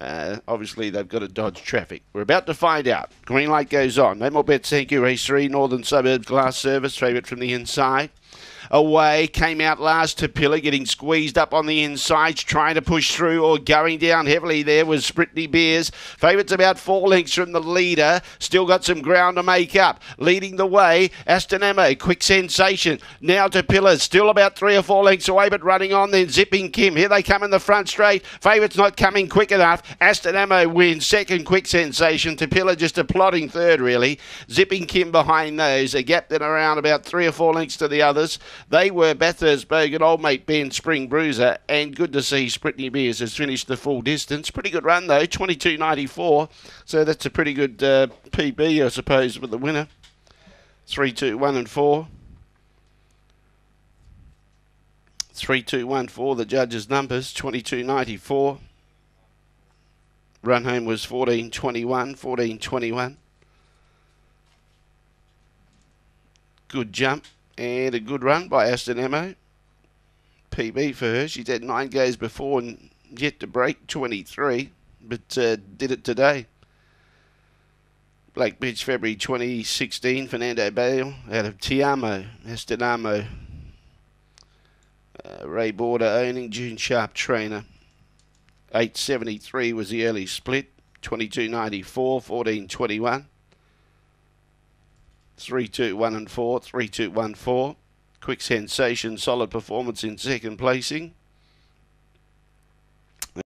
Uh, obviously, they've got to dodge traffic. We're about to find out. Green light goes on. No more bets. Thank you. Race three, Northern Suburb Glass Service. Favourite from the inside away. Came out last to Pillar, getting squeezed up on the insides, trying to push through or going down heavily there was Brittany Beers. Favourites about four lengths from the leader. Still got some ground to make up. Leading the way, Aston Ammo, quick sensation. Now to Pillars, still about three or four lengths away, but running on then. Zipping Kim. Here they come in the front straight. Favourites not coming quick enough. Aston Ammo wins second quick sensation to Pillar, just a plodding third really. Zipping Kim behind those. A gap then around about three or four lengths to the others. They were Bathurst Bogan, old mate Ben Spring Bruiser, and good to see Brittany Beers has finished the full distance. Pretty good run though, 22.94. So that's a pretty good uh, PB, I suppose, for the winner. Three, two, one, and four. Three, two, one, four. The judges' numbers 22.94. Run home was 14.21, 14.21. Good jump. And a good run by Aston Emo. PB for her. She's had nine goes before and yet to break 23, but uh, did it today. Black Beach, February 2016. Fernando Bale out of Tiamo, Astonmo. Uh, Ray Border owning June Sharp trainer. 873 was the early split. 2294, 1421. Three, two, one, and four. Three, two, one, four. Quick sensation, solid performance in second placing.